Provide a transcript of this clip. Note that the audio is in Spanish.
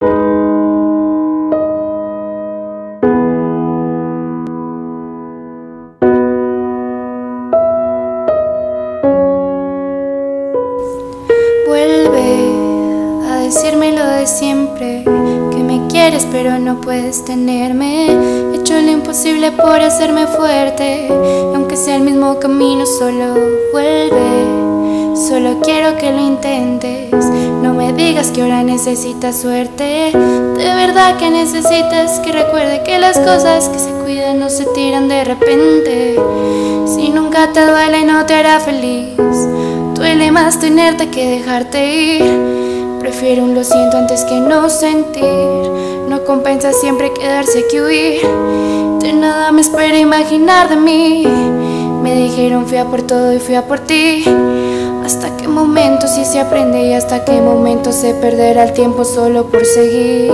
Vuelve a decirme lo de siempre, que me quieres pero no puedes tenerme. He hecho lo imposible por hacerme fuerte, aunque sea el mismo camino, solo vuelve. Solo quiero que lo intentes, digas que ahora necesitas suerte. De verdad que necesitas que recuerde que las cosas que se cuidan no se tiran de repente. Si nunca te duele no te hará feliz Duele más tenerte que dejarte ir. Prefiero un lo siento antes que no sentir. No compensa siempre quedarse que huir. De nada me espero imaginar de mí. Me dijeron fui a por todo y fui a por ti. Hasta qué momento si se aprende y hasta qué momento se perderá el tiempo solo por seguir.